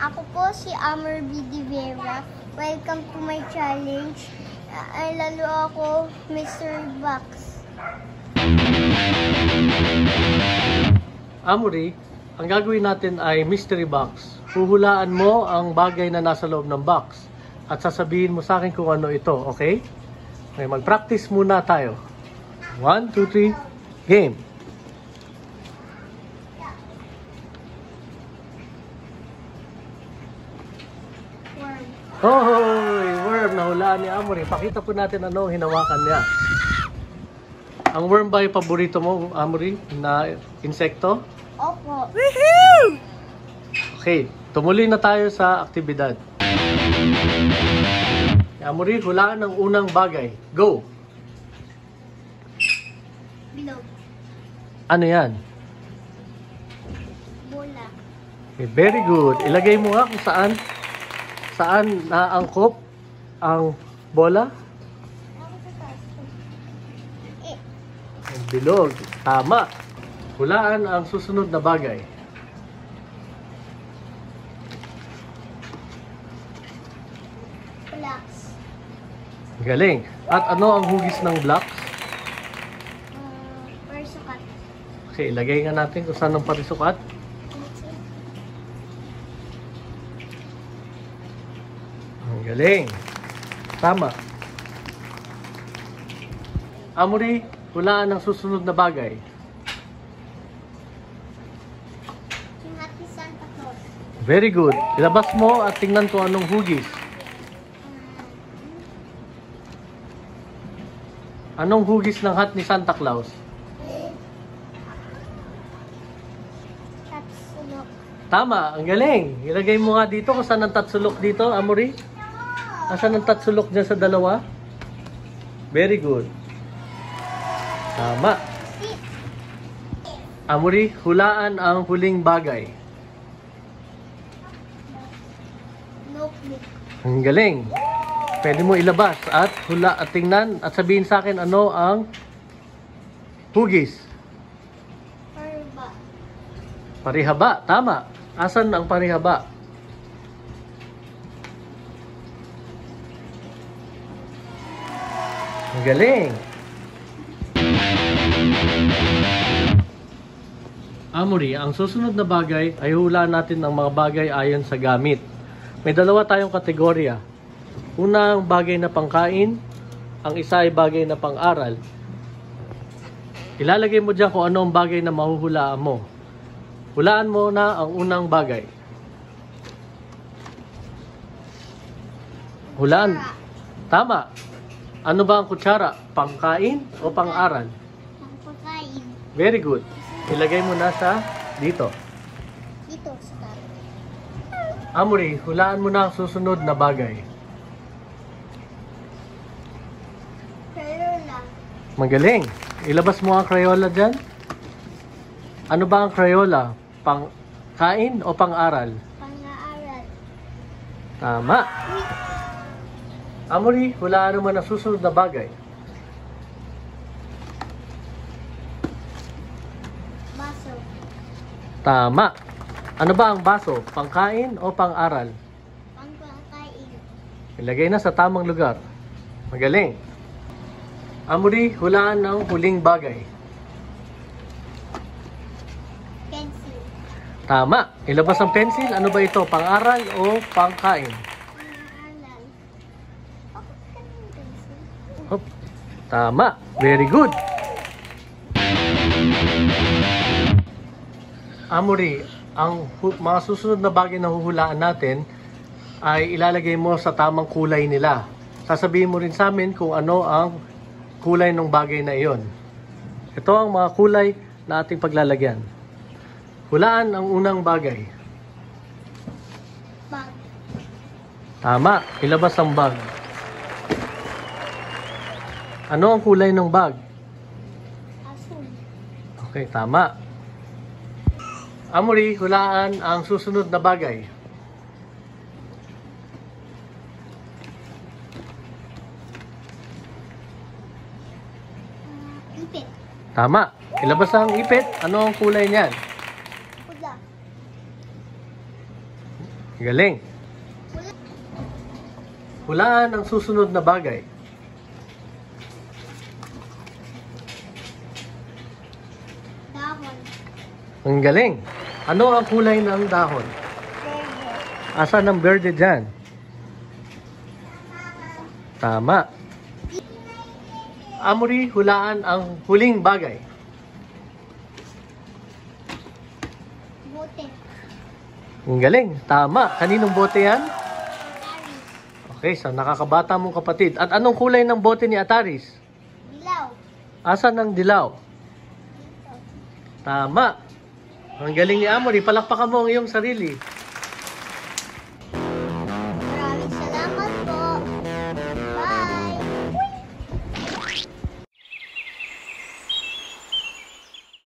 Ako po si Amor B. De Vera. Welcome to my challenge. Ay lalo ako, Mr. Box. Amory, ang gagawin natin ay mystery box. Huhulaan mo ang bagay na nasa loob ng box at sasabihin mo sa akin kung ano ito, okay? Okay, mag-practice muna tayo. One, two, three, game! Worm. Hoy! Worm! Nahulaan ni Amory. Pakita po natin ano hinawakan niya. Ang worm ba yung paborito mo, Amory, na insekto? Opo. Okay, tumuloy na tayo sa aktibidad. Amory, hulaan ang unang bagay. Go! Bilog. Ano yan? Bola. Okay, very good. Ilagay mo nga kung saan saan naangkop ang bola. Ang bilog. Tama. Hulaan ang susunod na bagay. blocks. Galing. At ano ang hugis ng blocks? Uh, persukat. Okay, ilagay nga natin kung saan ang parisukat. Galing. Tama. Amory, hulaan ang susunod na bagay. Happy Santa Claus. Very good. Ilabas mo at tingnan ko anong hugis. Anong hugis ng hat ni Santa Claus? Tatsulok. Tama, ang galing. Ilagay mo nga dito kung saan ang tatsulok dito, Amory. Asan ang tatsulok dyan sa dalawa? Very good. Tama. Amory, hulaan ang huling bagay. Notebook. Ang galing. Pwede mo ilabas at hula at tingnan at sabihin sa akin ano ang hugis. Parba. Parihaba. Tama. Asan ang parihaba? Ang galing. Amory, ang susunod na bagay ay hulaan natin ng mga bagay ayon sa gamit. May dalawa tayong kategorya. Una ang bagay na pangkain, ang isa ay bagay na pang-aral. Ilalagay mo dyan kung ano ang bagay na mahuhulaan mo. Hulaan mo na ang unang bagay. Hulaan. Tama. Ano ba ang kutsara? Pangkain o pang-aral? Ang pagkain. Very good. Ilagay mo na sa dito. Dito sa taas. Amory, hulaan mo na ang susunod na bagay. Crayola. Magaling. Ilabas mo ang Crayola dyan. Ano ba ang Crayola? Pang-kain o pang-aral? Pang-aaral. Tama. Amory, hulaan naman ang susunod na bagay. Baso. Tama. Ano ba ang baso? Pangkain o pang-aral? Pangkakain. Ilagay na sa tamang lugar. Magaling. Amory, hulaan ang huling bagay. Pencil. Tama. Ilabas ang pencil. Ano ba ito? Pang-aral o pangkain? Hop. Tama. Very good. Amory, ang mga susunod na bagay na huhulaan natin ay ilalagay mo sa tamang kulay nila. Sasabihin mo rin sa amin kung ano ang kulay ng bagay na iyon. Ito ang mga kulay na ating paglalagyan. Hulaan ang unang bagay. Bag. Tama, ilabas ang bag. Ano ang kulay ng bag? Asul. Okay, tama. Amory, hulaan ang susunod na bagay. Ipit. Tama. Ilabas ang ipit. Ano ang kulay niyan? Pula. Galing. Hulaan ang susunod na bagay. Dahon. Ang galing. Ano ang kulay ng dahon? Verde. Asan ang verde dyan? Tama. Amory, hulaan ang huling bagay. Bote. Ang galing. Tama. Kaninong bote yan? Ataris. Okay, sa nakakabata mong kapatid. At anong kulay ng bote ni Ataris? Dilaw. Asan ang dilaw? Tama. Ang galing ni Amory. Palakpakan mo ang iyong sarili.